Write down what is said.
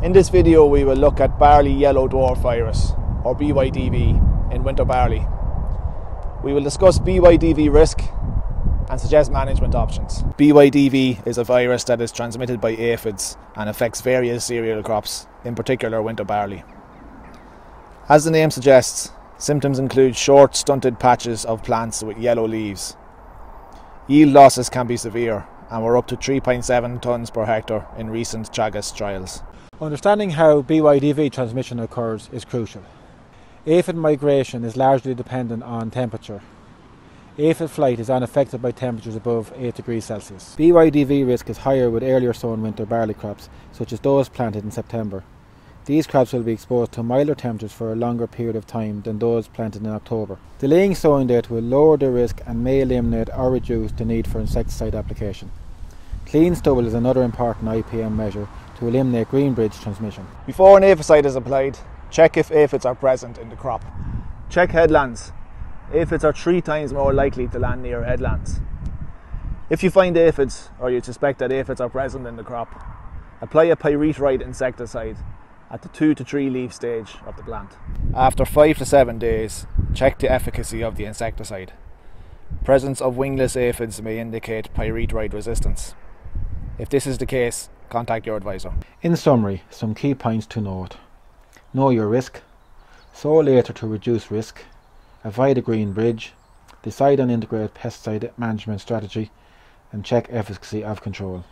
In this video we will look at barley yellow dwarf virus or BYDV in winter barley. We will discuss BYDV risk and suggest management options. BYDV is a virus that is transmitted by aphids and affects various cereal crops, in particular winter barley. As the name suggests, symptoms include short, stunted patches of plants with yellow leaves. Yield losses can be severe and were up to 3.7 tonnes per hectare in recent Teagasc trials. Understanding how BYDV transmission occurs is crucial. Aphid migration is largely dependent on temperature. Aphid flight is unaffected by temperatures above 8 degrees Celsius. BYDV risk is higher with earlier sown winter barley crops, such as those planted in September. These crops will be exposed to milder temperatures for a longer period of time than those planted in October. Delaying sowing date will lower the risk and may eliminate or reduce the need for insecticide application. Clean stubble is another important IPM measure to eliminate green bridge transmission. Before an aphicide is applied, check if aphids are present in the crop. Check headlands. Aphids are three times more likely to land near headlands. If you find aphids or you suspect that aphids are present in the crop, apply a pyrethroid insecticide at the 2 to 3 leaf stage of the plant. After 5 to 7 days, check the efficacy of the insecticide. Presence of wingless aphids may indicate pyrethroid resistance. If this is the case, contact your advisor. In summary, some key points to note. Know your risk, sow later to reduce risk, avoid a green bridge, decide on integrated pesticide management strategy, and check efficacy of control.